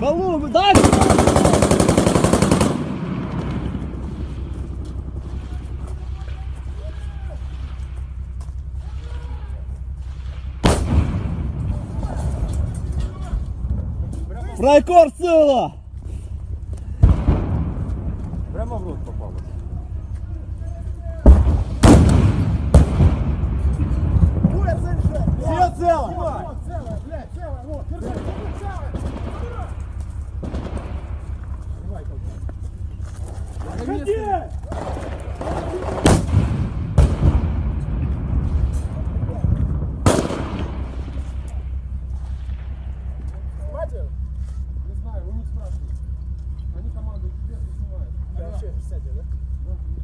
Валу, дай! Фрайкор сила! Прямо в рот попало. Ходи! Не знаю, вы не спрашиваете. Они команду без снимают. А вообще, да? Да.